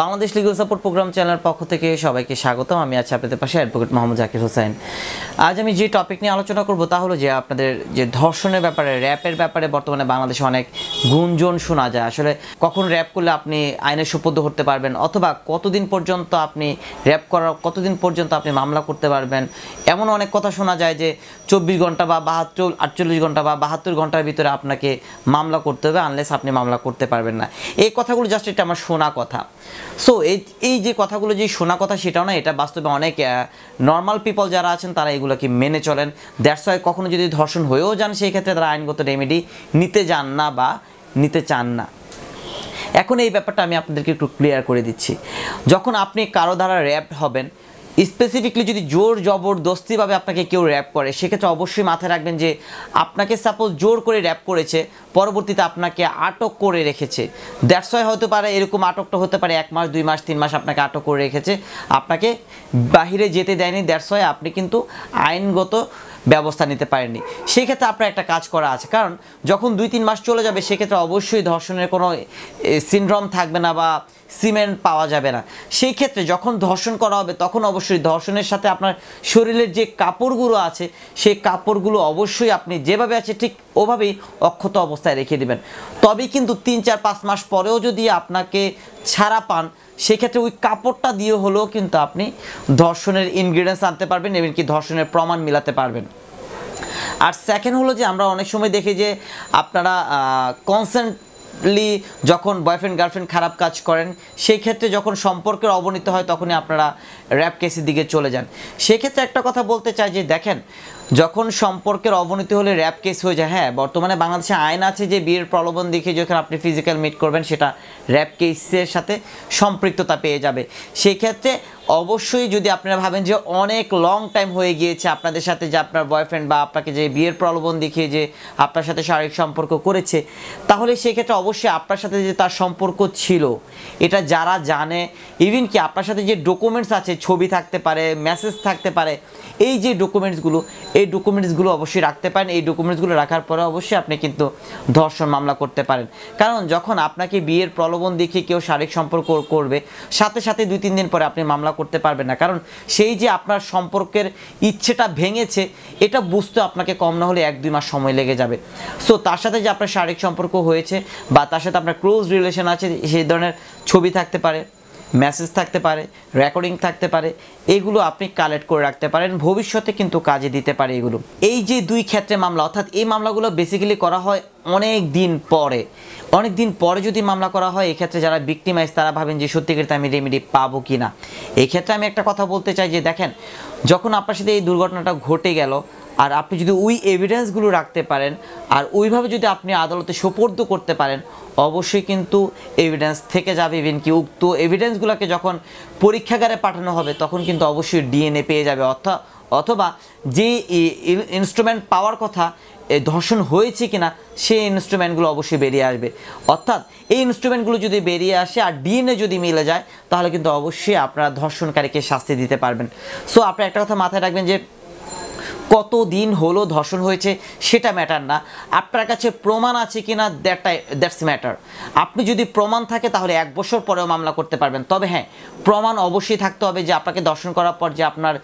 Bangladesh legal support programme চ্যানেলের পক্ষ থেকে সবাইকে স্বাগতম। আমি আছি আপনাদের পাশে অ্যাডভোকেট মোহাম্মদ জাকির হোসেন। আজ আমি যে টপিক নিয়ে আলোচনা করব তা হলো যে আপনাদের যে ধর্ষণের ব্যাপারে, র্যাপের ব্যাপারে বর্তমানে বাংলাদেশে অনেক গুঞ্জন শোনা যায়। আসলে কখন র্যাপ করলে আপনি আইনের সুপদ্ধ করতে পারবেন অথবা কতদিন পর্যন্ত আপনি র্যাপ করার কতদিন পর্যন্ত আপনি মামলা করতে পারবেন? এমন অনেক কথা শোনা যায় যে চব্বিশ ঘণ্টা বা বাহাত্তর, আটচল্লিশ ঘণ্টা বা বাহাত্তর ঘণ্টার ভিতরে আপনাকে মামলা করতে হবে আনলেস আপনি মামলা করতে পারবেন না। এই কথাগুলো জাস্ট এটা আমার শোনা কথা। সো এই যে কথাগুলো যে শোনা কথা সেটাও না, এটা বাস্তবে অনেক নর্মাল পিপল যারা আছেন, তারা এগুলোকে মেনে চলেন। দ্যাটস ওয়াই কখনো যদি ধর্ষণ হয়েও যান, সেই ক্ষেত্রে তারা আইনগত রেমেডি নিতে যান না বা নিতে চান না। এখন এই ব্যাপারটা আমি আপনাদেরকে একটু ক্লিয়ার করে দিচ্ছি। যখন আপনি কারও দ্বারা র্যাপড হবেন স্পেসিফিকলি যদি জোর জবরদস্তিভাবে আপনাকে কেউ র্যাপ করে, সেক্ষেত্রে অবশ্যই মাথায় রাখবেন যে আপনাকে সাপোজ জোর করে র্যাপ করেছে, পরবর্তীতে আপনাকে আটক করে রেখেছে। দ্যাটস ওয়াই হতে পারে এরকম আটকটা হতে পারে, এক মাস, দুই মাস, তিন মাস আপনাকে আটক করে রেখেছে। আপনাকে বাহিরে যেতে দেয়নি দ্যাটস ওয়াই আপনি কিন্তু আইনগত ব্যবস্থা নিতে পারেননি। সেই ক্ষেত্রে আপনার একটা কাজ করা আছে। কারণ যখন দুই তিন মাস চলে যাবে, সেক্ষেত্রে অবশ্যই ধর্ষণের কোনো সিনড্রম থাকবে না বা সিমেন্ট পাওয়া যাবে না। সেই ক্ষেত্রে যখন ধর্ষণ করা হবে, তখন অবশ্যই ধর্ষণের সাথে আপনার শরীরের যে কাপড়গুলো আছে, সেই কাপড়গুলো অবশ্যই আপনি যেভাবে আছে, ঠিক ওভাবেই অক্ষত অবস্থায় রেখে দেবেন। তবেই কিন্তু তিন চার পাঁচ মাস পরেও যদি আপনাকে ছাড়া পান সেক্ষেত্রে ওই কাপড়টা দিয়ে হলেও কিন্তু আপনি ধর্ষণের ইনগ্রিডিয়েন্টস আনতে পারবেন এমনকি ধর্ষণের প্রমাণ মিলাতে পারবেন। আর সেকেন্ড হলো যে আমরা অনেক সময় দেখি যে আপনারা কনসেন্টলি যখন বয়ফ্রেন্ড গার্লফ্রেন্ড খারাপ কাজ করেন সেই ক্ষেত্রে যখন সম্পর্কের অবনতি হয়, তখনই আপনারা র্যাপ কেসের দিকে চলে যান। সেক্ষেত্রে একটা কথা বলতে চাই যে, দেখেন, যখন সম্পর্কের অবনতি হলে র্যাপ কেস হয়ে যায় হ্যাঁ বর্তমানে বাংলাদেশে আইন আছে যে, বিয়ের প্রলোভন দেখে যখন আপনি ফিজিক্যাল মিট করবেন, সেটা র্যাপ কেসের সাথে সম্পৃক্ততা পেয়ে যাবে। সেই ক্ষেত্রে অবশ্যই যদি আপনারা ভাবেন যে অনেক লং টাইম হয়ে গিয়েছে আপনাদের সাথে যে আপনার বয়ফ্রেন্ড বা আপনাকে যে বিয়ের প্রলোভন দেখিয়ে যে আপনার সাথে শারীরিক সম্পর্ক করেছে, তাহলে সেক্ষেত্রে অবশ্যই আপনার সাথে যে তার সম্পর্ক ছিল, এটা যারা জানে ইভিন কি আপনার সাথে যে ডকুমেন্টস আছে, ছবি থাকতে পারে মেসেজ থাকতে পারে, এই যে ডকুমেন্টসগুলো এই ডকুমেন্টসগুলো অবশ্যই রাখতে পারেন। এই ডকুমেন্টসগুলো রাখার পরে অবশ্যই আপনি কিন্তু ধর্ষণ মামলা করতে পারেন। কারণ যখন আপনাকে বিয়ের প্রলোভন দেখিয়ে কেউ শারীরিক সম্পর্ক করবে, সাথে সাথে দুই তিন দিন পরে আপনি মামলা করতে পারবেন না। কারণ সেই যে আপনার সম্পর্কের ইচ্ছেটা ভেঙেছে, এটা বুঝতে আপনাকে কম না হলে এক দুই মাস সময় লেগে যাবে। সো তার সাথে যে আপনার শারীরিক সম্পর্ক হয়েছে বা তার সাথে আপনার ক্লোজ রিলেশন আছে সেই ধরনের ছবি থাকতে পারে। মেসেজ থাকতে পারে রেকর্ডিং থাকতে পারে, এগুলো আপনি কালেক্ট করে রাখতে পারেন, ভবিষ্যতে কিন্তু কাজে দিতে পারে এগুলো। এই যে দুই ক্ষেত্রে মামলা, অর্থাৎ এই মামলাগুলো বেসিক্যালি করা হয় অনেক দিন পরে। অনেক দিন পরে যদি মামলা করা হয়, এক্ষেত্রে যারা বিক্টিমাইজ তারা ভাবেন যে সত্যিকারিতে আমি রেমেডি পাবো কি না এক্ষেত্রে আমি একটা কথা বলতে চাই যে, দেখেন, যখন আপনার সাথে এই দুর্ঘটনাটা ঘটে গেল আর আপনি যদি ওই এভিডেন্সগুলো রাখতে পারেন, আর ওইভাবে যদি আপনি আদালতে সোপর্দ করতে পারেন, অবশ্যই কিন্তু এভিডেন্স থেকে যাবে ইভেন কি উক্ত এভিডেন্সগুলোকে যখন পরীক্ষাগারে পাঠানো হবে, তখন কিন্তু অবশ্যই ডিএনএ পেয়ে যাবে। অর্থাৎ অথবা যে ইনস্ট্রুমেন্ট পাওয়ার কথা ধর্ষণ হয়েছে কিনা সেই ইনস্ট্রুমেন্টগুলো অবশ্যই বেরিয়ে আসবে। অর্থাৎ এই ইনস্ট্রুমেন্টগুলো যদি বেরিয়ে আসে আর ডিএনএ যদি মিলে যায়, তাহলে কিন্তু অবশ্যই আপনারা ধর্ষণকারীকে শাস্তি দিতে পারবেন। সো আপনারা একটা কথা মাথায় রাখবেন যে কত দিন হলো ধর্ষণ হয়েছে সেটা ম্যাটার না। আপনার কাছে প্রমাণ আছে কি না দ্যাটটা দ্যাটস ম্যাটার আপনি যদি প্রমাণ থাকে, তাহলে এক বছর পরেও মামলা করতে পারবেন। তবে হ্যাঁ প্রমাণ অবশ্যই থাকতে হবে যে আপনাকে দর্শন করার পর যে আপনার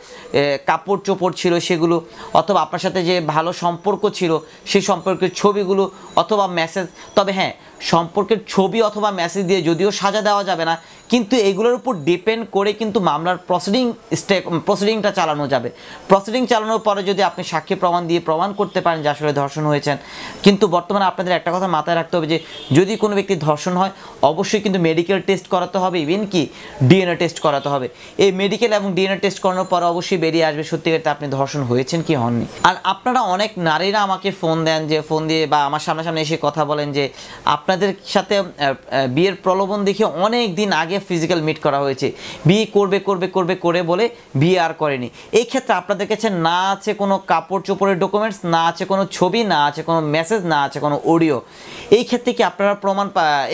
কাপড় চোপড় ছিল সেগুলো, অথবা আপনার সাথে যে ভালো সম্পর্ক ছিল, সেই সম্পর্কের ছবিগুলো, অথবা মেসেজ তবে হ্যাঁ সম্পর্কের ছবি অথবা মেসেজ দিয়ে যদিও সাজা দেওয়া যাবে না, কিন্তু এগুলোর উপর ডিপেন্ড করে কিন্তু মামলার প্রসিডিং স্টেপ প্রসিডিংটা চালানো যাবে। প্রসিডিং চালানোর পরে যদি আপনি সাক্ষী প্রমাণ দিয়ে প্রমাণ করতে পারেন যে আসলে ধর্ষণ হয়েছেন। কিন্তু বর্তমানে আপনাদের একটা কথা মাথায় রাখতে হবে যে, যদি কোনো ব্যক্তি ধর্ষণ হয়, অবশ্যই কিন্তু মেডিকেল টেস্ট করাতে হবে। ইভেন কি? ডিএনএ টেস্ট করাতে হবে। এই মেডিকেল এবং ডিএনএ টেস্ট করানোর পরে অবশ্যই বেরিয়ে আসবে, সত্যিকারতে আপনি ধর্ষণ হয়েছেন কি হননি? আর আপনারা অনেক নারীরা আমাকে ফোন দেন যে ফোন দিয়ে বা আমার সামনাসামনি এসে কথা বলেন যে, আপনাদের সাথে বিয়ের প্রলোভন দেখে অনেক দিন আগে ফিজিক্যাল মিট করা হয়েছে। বিয়ে করবে করবে করবে, করে বলে বিয়ে আর করেনি। এই ক্ষেত্রে আপনাদের কাছে না আছে কোনো কাপড় চোপড়ের ডকুমেন্টস না আছে কোনো ছবি, না আছে কোনো মেসেজ না আছে কোনো অডিও এই ক্ষেত্রে কি আপনারা প্রমাণ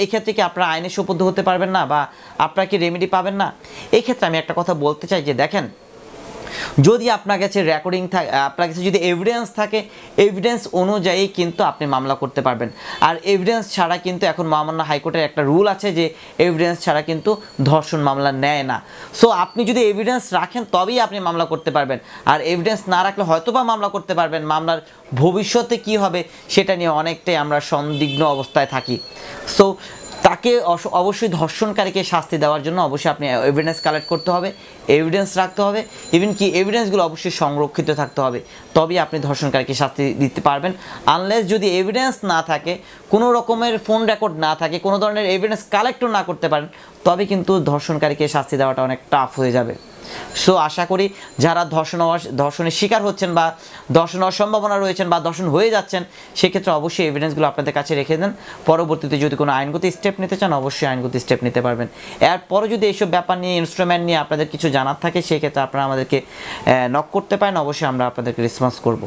এই ক্ষেত্রে কি আপনারা আইনে সুপদ্ধ হতে পারবেন না বা আপনারা কি রেমেডি পাবেন না? এই ক্ষেত্রে আমি একটা কথা বলতে চাই যে দেখেন যদি আপনার কাছে রেকর্ডিং থাকে আপনার কাছে যদি এভিডেন্স থাকে এভিডেন্স অনুযায়ী কিন্তু আপনি মামলা করতে পারবেন। আর এভিডেন্স ছাড়া কিন্তু এখন মহামান্য হাইকোর্টের একটা রুল আছে যে এভিডেন্স ছাড়া কিন্তু ধর্ষণ মামলা নেয় না। সো আপনি যদি এভিডেন্স রাখেন, তবেই আপনি মামলা করতে পারবেন। আর এভিডেন্স না রাখলে হয়তো বা মামলা করতে পারবেন। মামলার ভবিষ্যতে কি হবে, সেটা নিয়ে অনেকটাই আমরা সন্দিগ্ন অবস্থায় থাকি। সো তাকে অবশ্যই ধর্ষণকারীকে শাস্তি দেওয়ার জন্য অবশ্যই আপনি এভিডেন্স কালেক্ট করতে হবে এভিডেন্স রাখতে হবে ইভেন কি এভিডেন্সগুলো অবশ্যই সংরক্ষিত থাকতে হবে, তবেই আপনি ধর্ষণকারীকে শাস্তি দিতে পারবেন। আনলেস যদি এভিডেন্স না থাকে, কোনো রকমের ফোন রেকর্ড না থাকে, কোনো ধরনের এভিডেন্স কালেক্টও না করতে পারেন তবে কিন্তু ধর্ষণকারীকে শাস্তি দেওয়াটা অনেক টাফ হয়ে যাবে। সো আশা করি যারা ধর্ষণ ধর্ষণের শিকার হচ্ছেন বা ধর্ষণ সম্ভাবনা রয়েছেন বা ধর্ষণ হয়ে যাচ্ছেন, সেক্ষেত্রে অবশ্যই এভিডেন্সগুলো আপনাদের কাছে রেখে দেন। পরবর্তীতে যদি কোনো আইনগত স্টেপ নিতে চান, অবশ্যই আইনগত স্টেপ নিতে পারবেন। এরপরও যদি এইসব ব্যাপার নিয়ে ইনস্ট্রুমেন্ট নিয়ে আপনাদের কিছু জানার থাকে, সেক্ষেত্রে আপনারা আমাদেরকে নক করতে পারেন। অবশ্যই আমরা আপনাদেরকে রেসপন্স করব।